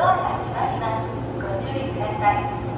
ドアが閉まります。ご注意ください。